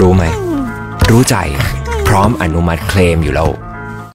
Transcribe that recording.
รู้ไหม รู้ใจ พร้อมอนุมัติเคลมอยู่แล้ว